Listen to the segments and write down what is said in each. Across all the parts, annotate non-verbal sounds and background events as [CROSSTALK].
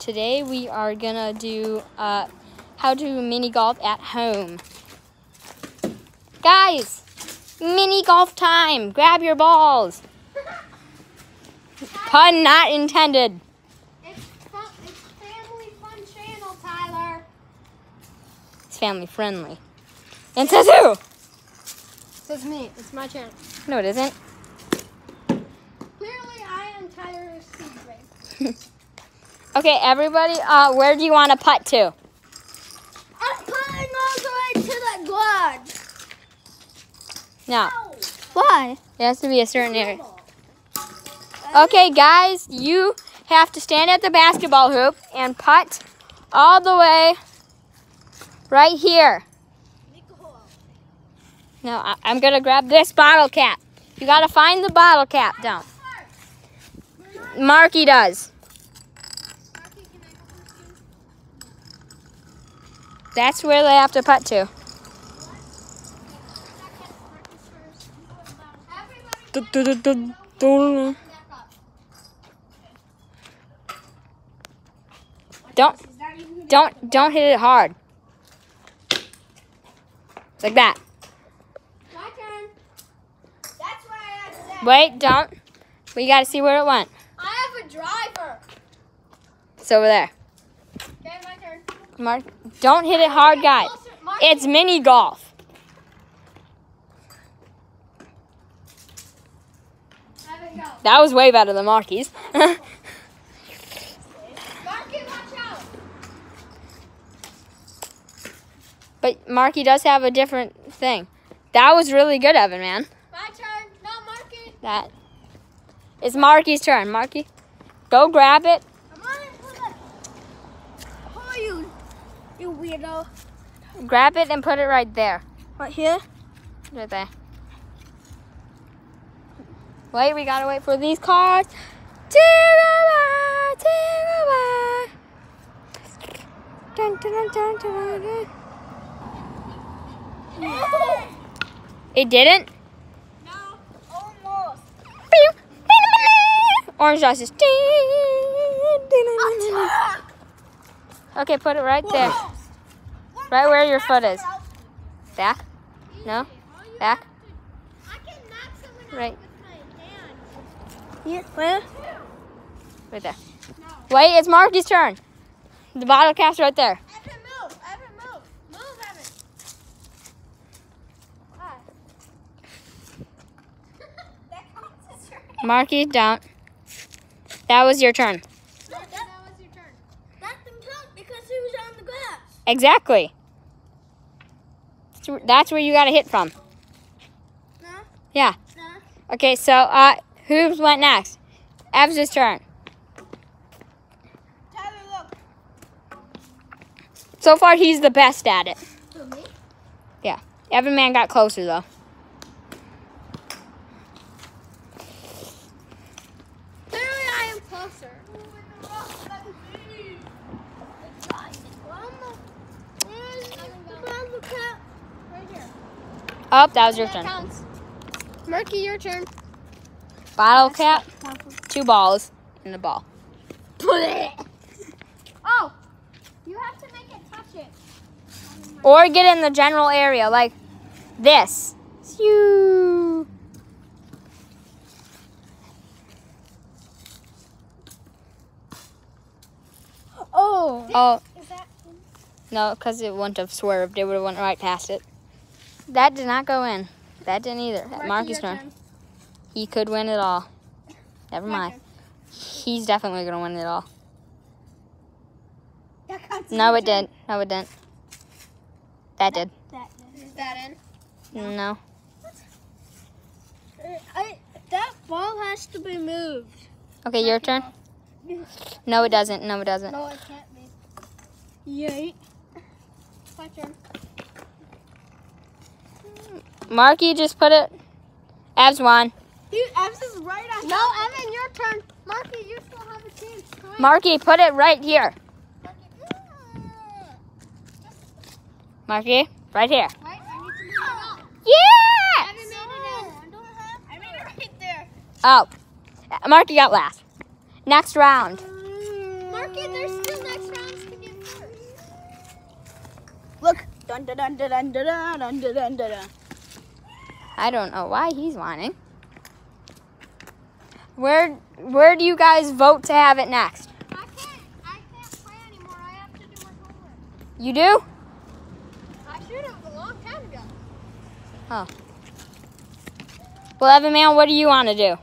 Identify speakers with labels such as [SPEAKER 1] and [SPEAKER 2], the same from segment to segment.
[SPEAKER 1] Today we are gonna do uh, how to mini golf at home. Guys, mini golf time. Grab your balls. Pun not intended.
[SPEAKER 2] It's, fun, it's family fun channel, Tyler.
[SPEAKER 1] It's family friendly. And says who?
[SPEAKER 2] Says me. It's my channel.
[SPEAKER 1] No, it isn't.
[SPEAKER 2] Clearly, I am Tyler Seagren. [LAUGHS]
[SPEAKER 1] Okay, everybody, uh, where do you want to putt to?
[SPEAKER 2] I'm putting all the way to the glove.
[SPEAKER 1] No,
[SPEAKER 2] Why?
[SPEAKER 1] it has to be a certain area. Okay, guys, you have to stand at the basketball hoop and putt all the way right here. No, I, I'm gonna grab this bottle cap. You gotta find the bottle cap down. Marky does. That's where they have to putt to. Don't don't don't hit it hard. Like that.
[SPEAKER 2] My turn. That's what I had to say.
[SPEAKER 1] Wait, don't. We gotta see where it went.
[SPEAKER 2] I have a driver.
[SPEAKER 1] It's over there.
[SPEAKER 2] Okay, my turn.
[SPEAKER 1] Mark, don't hit it hard, guys. It's mini golf.
[SPEAKER 2] Have it go.
[SPEAKER 1] That was way better than Marky's.
[SPEAKER 2] Marky, [LAUGHS] watch out.
[SPEAKER 1] but Marky does have a different thing. That was really good, Evan, man.
[SPEAKER 2] My turn. No, Marky.
[SPEAKER 1] That is Marky's turn. Marky, go grab it.
[SPEAKER 2] Come on and put it. Who are you? You weirdo.
[SPEAKER 1] Grab it and put it right there.
[SPEAKER 2] Right here?
[SPEAKER 1] Right there. Wait, we gotta wait for these cards. to go by, to go. Dun, dun, dun, dun, dun, dun. It didn't?
[SPEAKER 2] No, almost.
[SPEAKER 1] Orange sauce is. Okay, put it right there. Right where your foot is. Back? No? Back?
[SPEAKER 2] I can knock someone out
[SPEAKER 1] Right. Here, where? Right there. Wait, it's Marky's turn. The bottle cap's right there.
[SPEAKER 2] Evan, move. Evan, move. Move, Evan. That counts as your
[SPEAKER 1] Marky, don't. That was your turn.
[SPEAKER 2] That, that was your turn. That didn't count because he was on the grass.
[SPEAKER 1] Exactly. That's where- you gotta hit from.
[SPEAKER 2] No?
[SPEAKER 1] Yeah.
[SPEAKER 2] No?
[SPEAKER 1] Okay, so uh, who's went next? Ev's turn.
[SPEAKER 2] Tyler, look.
[SPEAKER 1] So far, he's the best at it.
[SPEAKER 2] Me?
[SPEAKER 1] Evan Man got closer though.
[SPEAKER 2] Clearly, I am closer. Right here.
[SPEAKER 1] Oh, that was your turn.
[SPEAKER 2] counts. Marky, your turn.
[SPEAKER 1] Bottle cap, two balls, and a ball. [LAUGHS]
[SPEAKER 2] Oh, you have to make it touch it.
[SPEAKER 1] Or get in the general area, like this. Phew.
[SPEAKER 2] Oh.
[SPEAKER 1] Oh,
[SPEAKER 2] Is that?
[SPEAKER 1] no, because it wouldn't have swerved. It would have went right past it. That did not go in. That didn't either. At Marky's turn. He could win it all. Never mind. He's definitely going to win it all. No, it didn't. No, it didn't. That did.
[SPEAKER 2] Is that in?
[SPEAKER 1] No.
[SPEAKER 2] I, that ball has to be moved.
[SPEAKER 1] Okay, your turn. No, it doesn't. No, it doesn't.
[SPEAKER 2] No, it can't be. Yay. My turn.
[SPEAKER 1] Marky, just put it. Abs won.
[SPEAKER 2] You, Evans is right on. No, Evan, your turn. Marky, you still have a chance. Come.
[SPEAKER 1] Marky, put it right here. Marky, right here.
[SPEAKER 2] Wait, I need to move it up.
[SPEAKER 1] Yeah!
[SPEAKER 2] Evan made it in. I don't have. I made it right there.
[SPEAKER 1] Oh, Marky got last. Next round.
[SPEAKER 2] Marky, Marky, there's still next rounds to get first.
[SPEAKER 3] Look. Dun dun dun dun dun dun dun dun dun dun.
[SPEAKER 1] I don't know why he's whining. Where where do you guys vote to have it next?
[SPEAKER 2] I can't, I can't play anymore. I have to do my homework.
[SPEAKER 1] You do?
[SPEAKER 2] I should have a long time ago.
[SPEAKER 1] Well, Evan Man, what do you want to do?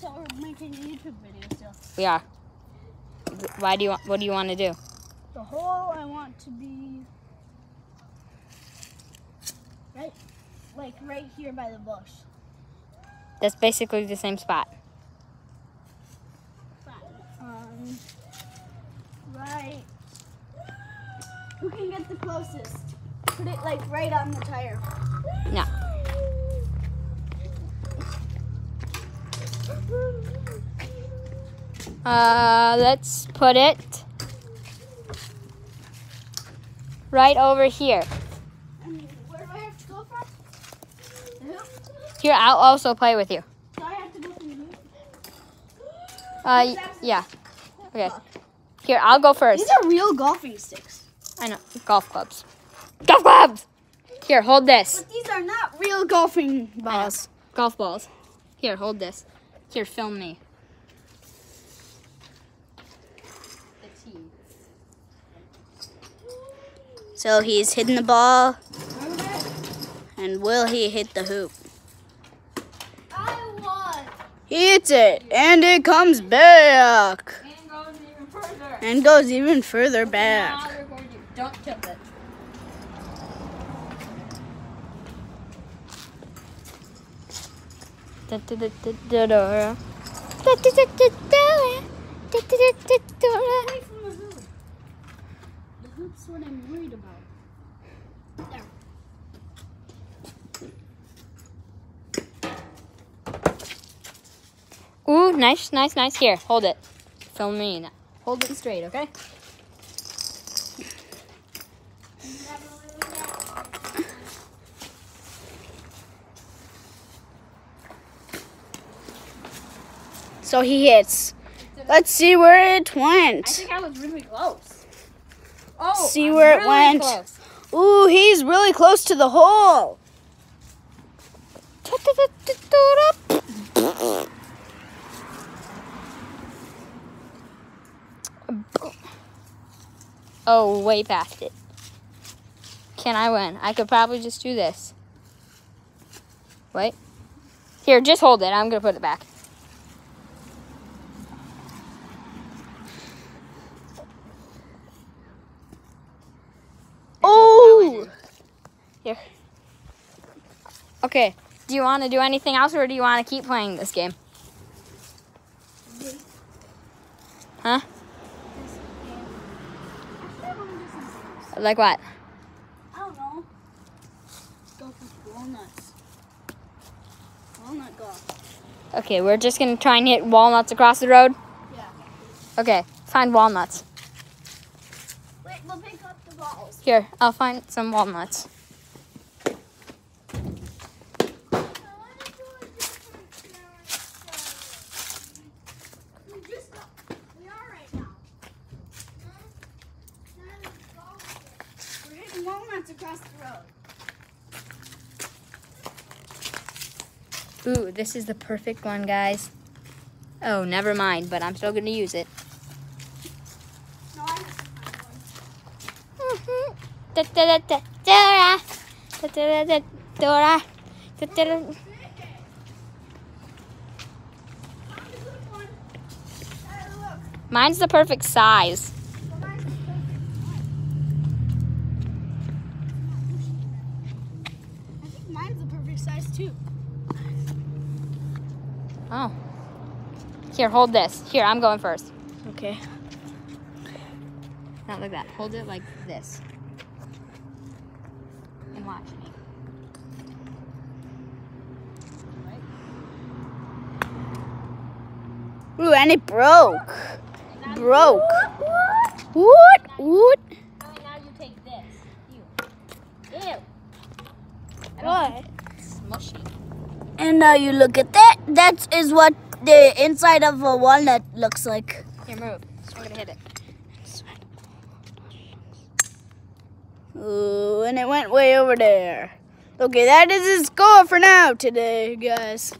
[SPEAKER 3] So we're making a YouTube video still.
[SPEAKER 1] We are. Why do you want? What do you want to do?
[SPEAKER 3] The hole I want to be right, like right here by the bush.
[SPEAKER 1] That's basically the same spot.
[SPEAKER 3] Um, right. Who can get the closest? Put it like right on the tire.
[SPEAKER 1] No. Uh, let's put it right over here.
[SPEAKER 3] And where do I have to go from? The hoop?
[SPEAKER 1] Here, I'll also play with you.
[SPEAKER 3] So I have to go the.
[SPEAKER 1] Uh, yeah. Okay. Here, I'll go first.
[SPEAKER 3] These are real golfing sticks.
[SPEAKER 1] I know. Golf clubs. Golf clubs! Here, hold this.
[SPEAKER 3] But these are not real golfing balls.
[SPEAKER 1] Golf balls. Here, hold this. Here, film me.
[SPEAKER 3] So he's hitting the ball. And will he hit the hoop?
[SPEAKER 2] I won.
[SPEAKER 3] He hits it, and it comes back.
[SPEAKER 1] And goes even further.
[SPEAKER 3] And goes even further back.
[SPEAKER 1] Don't tilt it.
[SPEAKER 3] Away from the hoop. The hoop's what I'm worried about.
[SPEAKER 1] Nice, nice, nice. Here, hold it. Film me. Hold it straight, okay?
[SPEAKER 3] So he hits. Let's see where it went.
[SPEAKER 1] I was really close. Oh,
[SPEAKER 3] See I'm where it went.
[SPEAKER 1] Close.
[SPEAKER 3] Ooh, he's really close to the hole.
[SPEAKER 1] Oh, way past it. Can I win? I could probably just do this. Wait. Here, just hold it. I'm going to put it back.
[SPEAKER 3] Oh!
[SPEAKER 1] Here. Okay. Do you want to do anything else or do you want to keep playing this game? Huh? Like what?
[SPEAKER 3] I don't know. Go walnuts. Walnut golf.
[SPEAKER 1] Okay, we're just going to try and hit walnuts across the road.
[SPEAKER 3] Yeah.
[SPEAKER 1] Okay, find walnuts.
[SPEAKER 3] Wait, we'll pick up the balls.
[SPEAKER 1] Here, I'll find some walnuts.
[SPEAKER 3] We're hitting walnuts across the road.
[SPEAKER 1] Ooh, this is the perfect one, guys. Oh, never mind, but I'm still going to use it.
[SPEAKER 3] No.
[SPEAKER 1] Da-da-da-da-da. Da-da-da. Mine's the perfect size.
[SPEAKER 3] I think mine's the perfect size too.
[SPEAKER 1] Oh. Here, hold this. Here, I'm going first.
[SPEAKER 3] Okay.
[SPEAKER 1] Not like that. Hold it like this. And watch me.
[SPEAKER 3] Ooh, and it broke. Broke. What? What?
[SPEAKER 1] now you take this. You. Ew.
[SPEAKER 3] What?
[SPEAKER 1] It's mushy.
[SPEAKER 3] And now you look at that. That is what the inside of a walnut looks like.
[SPEAKER 1] Here, move. So I'm gonna hit it.
[SPEAKER 3] Ooh, and it went way over there. Okay, that is his score for now today, guys.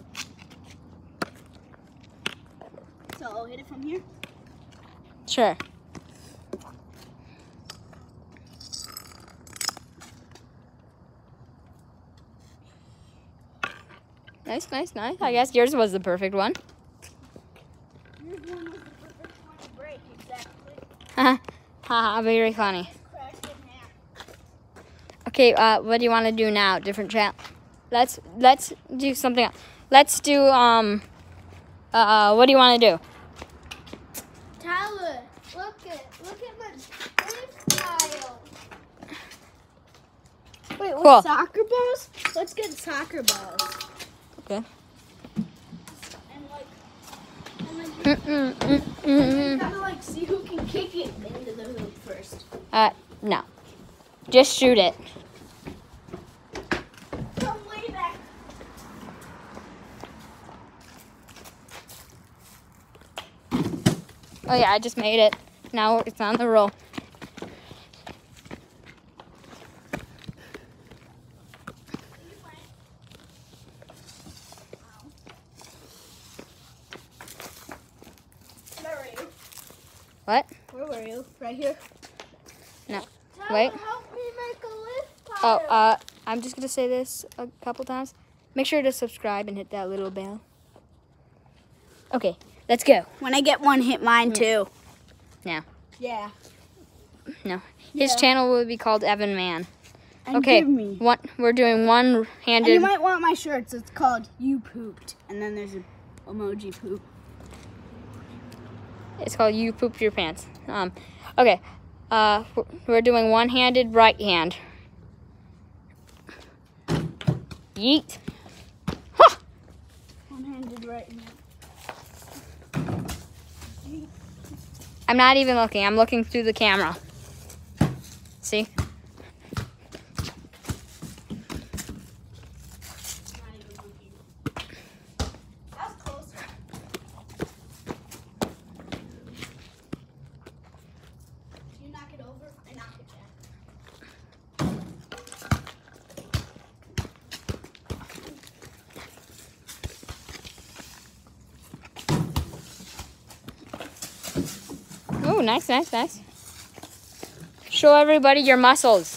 [SPEAKER 3] So I'll hit it from here.
[SPEAKER 1] Sure. Nice, nice, nice. I guess yours was the perfect one.
[SPEAKER 3] Yours one was the perfect one to break, exactly.
[SPEAKER 1] Haha, very funny.
[SPEAKER 3] Crashed in half.
[SPEAKER 1] Okay, uh, what do you want to do now? Different chat. Let's let's do something. else. Let's do um. Uh, what do you want to do?
[SPEAKER 2] Tyler, look at look at my freestyle.
[SPEAKER 3] Wait, what,
[SPEAKER 1] Cool.
[SPEAKER 3] soccer balls? Let's get soccer balls.
[SPEAKER 1] Okay.
[SPEAKER 3] And like, and like,
[SPEAKER 1] Mm-mm, mm, mm, mm.
[SPEAKER 3] gotta like see who can kick it into the hoop first.
[SPEAKER 1] Uh, no. Just shoot it.
[SPEAKER 3] Come way back.
[SPEAKER 1] Oh yeah, I just made it. Now it's on the roll. What?
[SPEAKER 3] Where were you? Right here.
[SPEAKER 1] No.
[SPEAKER 2] Tyler,
[SPEAKER 1] Wait.
[SPEAKER 2] help me make a lift
[SPEAKER 1] Oh, uh, I'm just gonna say this a couple times. Make sure to subscribe and hit that little bell. Okay, let's go.
[SPEAKER 3] When I get one, hit mine too.
[SPEAKER 1] Now.
[SPEAKER 3] Yeah.
[SPEAKER 1] No, his
[SPEAKER 3] Yeah.
[SPEAKER 1] channel will be called Evan Man.
[SPEAKER 3] And
[SPEAKER 1] Okay,
[SPEAKER 3] give me.
[SPEAKER 1] one. We're doing
[SPEAKER 3] one-handed. You might want my shirts. It's called You Pooped. And then there's a emoji poop.
[SPEAKER 1] It's called You Pooped Your Pants. Um, okay, uh, we're- doing one-handed right hand. Yeet. Huh.
[SPEAKER 3] One handed right hand.
[SPEAKER 1] I'm not even looking. I'm looking through the camera. See?
[SPEAKER 3] Not even looking. That was closer. You knock it over, I knock it back.
[SPEAKER 1] Oh, nice, nice, nice. Show everybody your muscles.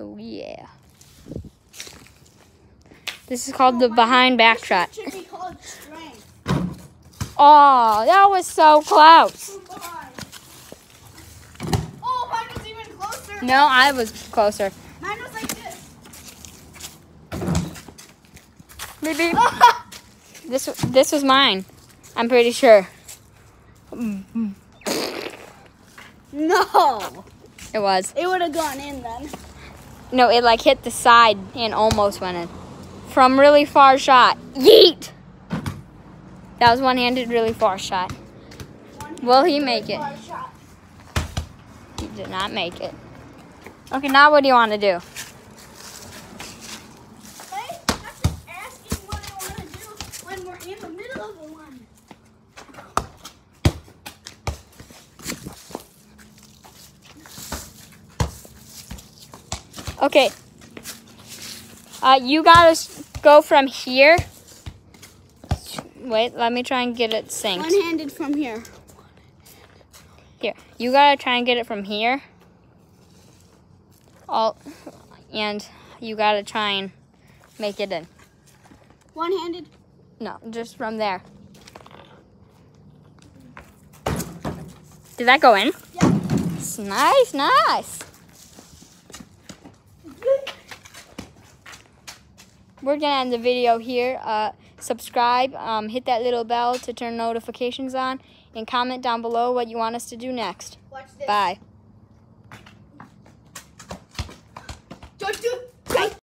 [SPEAKER 1] Oh, yeah. This is called the behind back shot.
[SPEAKER 3] This should be called strength.
[SPEAKER 1] Oh, that was so close.
[SPEAKER 3] Oh, mine was even closer.
[SPEAKER 1] No, I was closer.
[SPEAKER 3] Mine was like this.
[SPEAKER 1] Beep, beep. This this was mine. I'm pretty sure.
[SPEAKER 3] No.
[SPEAKER 1] It was.
[SPEAKER 3] It would have gone in then.
[SPEAKER 1] No, it like hit the side and almost went in. From really far shot. Yeet! That was one-handed really far shot. Will he make it? He did not make it. Okay, now what do you want to do?
[SPEAKER 3] Hey, I'm just asking what I want to do when we're in the middle of the one.
[SPEAKER 1] Okay. Uh, you gotta go from here. Wait, let me try and get it synced.
[SPEAKER 3] One-handed from here.
[SPEAKER 1] Here, you gotta try and get it from here. All, and you gotta try and make it in.
[SPEAKER 3] One-handed.
[SPEAKER 1] No, just from there. Did that go in?
[SPEAKER 3] Yeah.
[SPEAKER 1] It's nice, nice. We're gonna end the video here. Uh, subscribe, um, hit that little bell to turn notifications on, and comment down below what you want us to do next.
[SPEAKER 3] Watch this.
[SPEAKER 1] Bye.